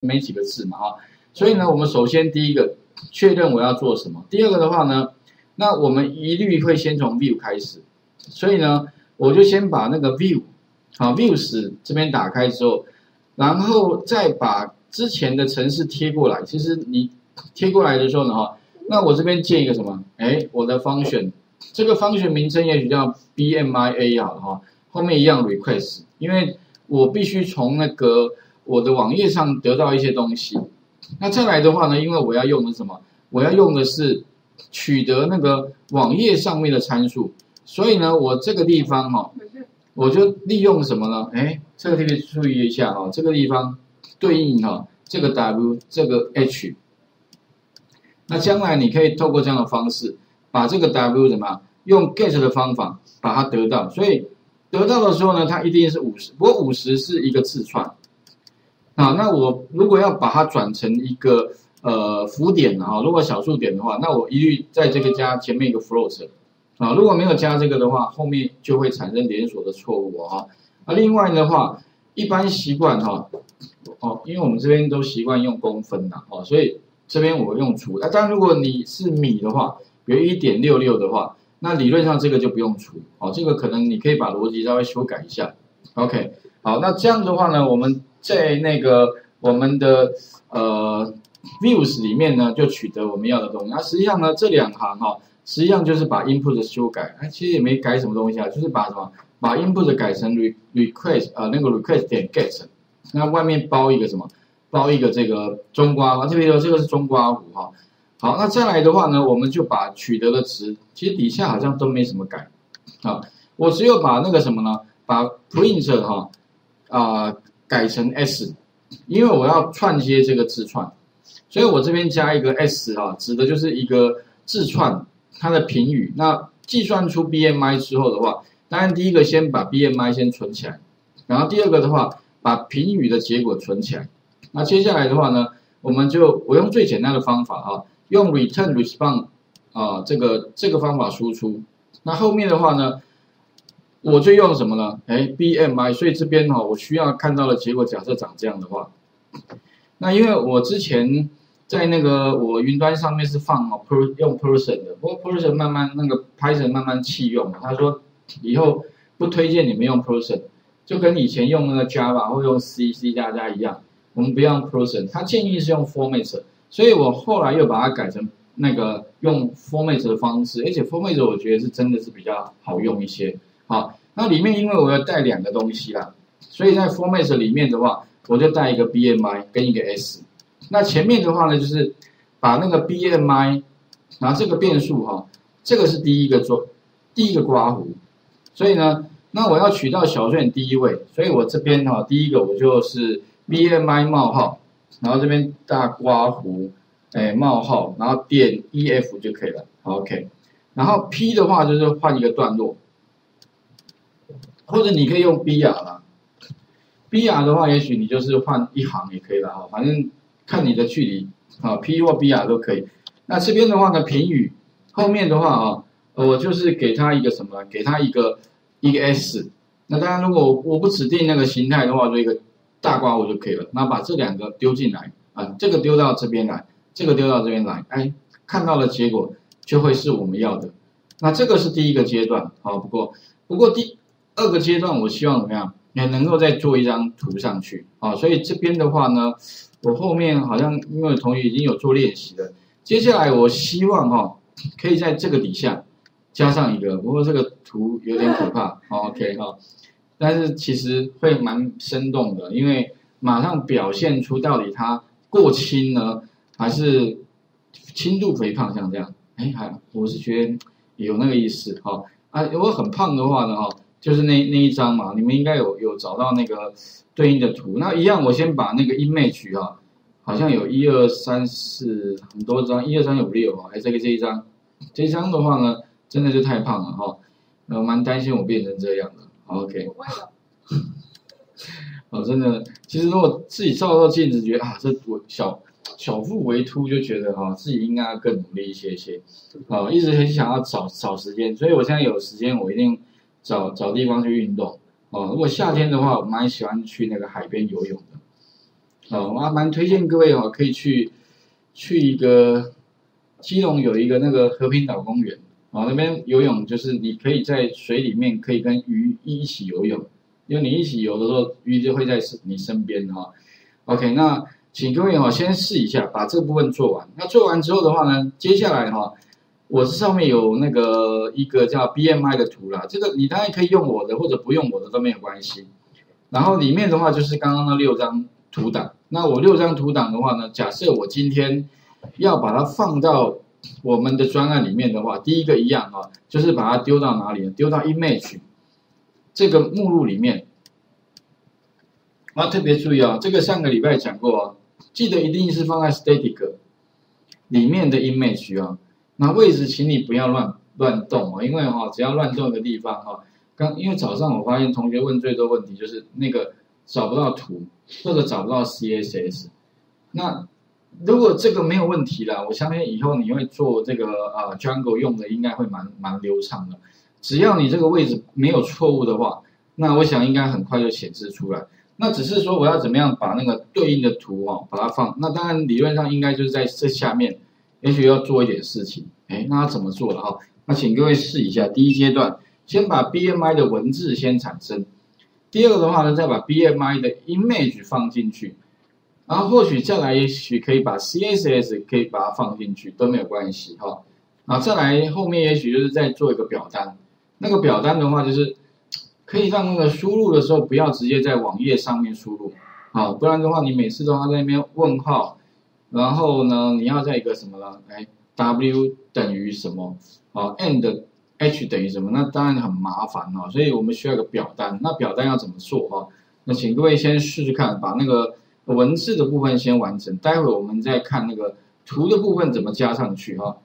没几个字嘛啊，所以呢，我们首先第一个确认我要做什么，第二个的话呢，那我们一律会先从 view 开始，所以呢，我就先把那个 view 啊 views 这边打开之后，然后再把之前的程式贴过来。其实你贴过来的时候呢哈，那我这边建一个什么？哎，我的 function 这个 function 名称也许叫 bmia 好了哈，后面一样 request，因为我必须从那个。我的网页上得到一些东西，那再来的话呢？因为我要用的什么？我要用的是取得那个网页上面的参数，所以呢，我这个地方哈，我就利用什么呢？哎，这个地方注意一下啊，这个地方对应哈这个 W 这个 H，那将来你可以透过这样的方式把这个 W 怎么用 get 的方法把它得到，所以得到的时候呢，它一定是五十，不过五十是一个字串。啊，那我如果要把它转成一个呃浮点哈，如果小数点的话，那我一律在这个加前面一个 float 啊，如果没有加这个的话，后面就会产生连锁的错误啊。啊，另外的话，一般习惯哈，哦，因为我们这边都习惯用公分呐，哦，所以这边我用除。啊，当然如果你是米的话，比如一点六六的话，那理论上这个就不用除，哦，这个可能你可以把逻辑稍微修改一下。OK，好，那这样的话呢，我们。在那个我们的呃 views 里面呢，就取得我们要的东西。那实际上呢，这两行哈，实际上就是把 input 修改。哎，其实也没改什么东西啊，就是把什么把 input 改成 request 呃，那个 request 点 get。那外面包一个什么？包一个这个中刮啊，这边有这个是中括弧哈。好，那再来的话呢，我们就把取得的值，其实底下好像都没什么改啊。我只有把那个什么呢？把 print 哈啊。改成 s，因为我要串接这个字串，所以我这边加一个 s 啊，指的就是一个字串它的评语。那计算出 BMI 之后的话，当然第一个先把 BMI 先存起来，然后第二个的话把评语的结果存起来。那接下来的话呢，我们就我用最简单的方法啊，用 return response 啊这个这个方法输出。那后面的话呢？我就用什么呢？哎，BMI，所以这边哈，我需要看到的结果，假设长这样的话，那因为我之前在那个我云端上面是放哦 per 用 person 的，不过 person 慢慢那个 Python 慢慢弃用了，他说以后不推荐你们用 person，就跟以前用那个 Java 或用 C C 加加一样，我们不用 person，他建议是用 format，所以我后来又把它改成那个用 format 的方式，而且 format 我觉得是真的是比较好用一些。好，那里面因为我要带两个东西啦，所以在 format 里面的话，我就带一个 BMI 跟一个 s。那前面的话呢，就是把那个 BMI，然后这个变数哈，这个是第一个做第一个刮弧，所以呢，那我要取到小数点第一位，所以我这边哈，第一个我就是 BMI 冒号，然后这边大刮弧，哎冒号，然后点 EF 就可以了，OK。然后 P 的话就是换一个段落。或者你可以用 BR 啦，BR 的话，也许你就是换一行也可以了哈，反正看你的距离啊，P 或 BR 都可以。那这边的话呢，评语后面的话啊，我就是给他一个什么？给他一个一个 S。那当然，如果我不指定那个形态的话，就一个大括弧就可以了。那把这两个丢进来啊，这个丢到这边来，这个丢到这边来，哎，看到的结果就会是我们要的。那这个是第一个阶段啊，不过不过第。二个阶段，我希望怎么样？也能够再做一张图上去。啊，所以这边的话呢，我后面好像因为同学已经有做练习了，接下来我希望哈，可以在这个底下加上一个，不过这个图有点可怕，OK 哈，但是其实会蛮生动的，因为马上表现出到底它过轻呢，还是轻度肥胖，像这样，哎，还我是觉得有那个意思。哈，啊，如果很胖的话呢哈。就是那那一张嘛，你们应该有有找到那个对应的图。那一样，我先把那个 image 哈，好像有一二三四很多张，一二三有五六哈，还这个这一张，这一张的话呢，真的就太胖了哈，我蛮担心我变成这样的。OK，哦，真的，其实如果自己照照镜子，觉得啊，这我小小腹微凸，就觉得哈，自己应该更努力一些些。哦，一直很想要找找时间，所以我现在有时间，我一定。找找地方去运动哦。如果夏天的话，我蛮喜欢去那个海边游泳的。哦，我还蛮推荐各位哦，可以去去一个基隆有一个那个和平岛公园，哦，那边游泳就是你可以在水里面可以跟鱼一起游泳，因为你一起游的时候，鱼就会在你身边哈。OK，那请各位哦先试一下，把这部分做完。那做完之后的话呢，接下来哈。我这上面有那个一个叫 BMI 的图啦，这个你当然可以用我的或者不用我的都没有关系。然后里面的话就是刚刚那六张图档，那我六张图档的话呢，假设我今天要把它放到我们的专案里面的话，第一个一样啊，就是把它丢到哪里？丢到 Image 这个目录里面。我要，特别注意啊，这个上个礼拜讲过啊，记得一定是放在 Static 里面的 Image 啊。那位置，请你不要乱乱动哦，因为哈，只要乱动一个地方哈，刚因为早上我发现同学问最多问题就是那个找不到图或者找不到 CSS，那如果这个没有问题了，我相信以后你会做这个啊 Jungle 用的应该会蛮蛮流畅的，只要你这个位置没有错误的话，那我想应该很快就显示出来。那只是说我要怎么样把那个对应的图哦把它放，那当然理论上应该就是在这下面。也许要做一点事情，哎，那怎么做的哈？那请各位试一下，第一阶段先把 BMI 的文字先产生，第二个的话呢，再把 BMI 的 image 放进去，然后或许再来，也许可以把 CSS 可以把它放进去都没有关系哈。然后再来后面，也许就是再做一个表单，那个表单的话就是可以让那个输入的时候不要直接在网页上面输入，啊，不然的话你每次都要在那边问号。然后呢，你要在一个什么呢？哎，W 等于什么？哦，and H 等于什么？那当然很麻烦哦，所以我们需要一个表单。那表单要怎么做啊？那请各位先试试看，把那个文字的部分先完成，待会我们再看那个图的部分怎么加上去哈。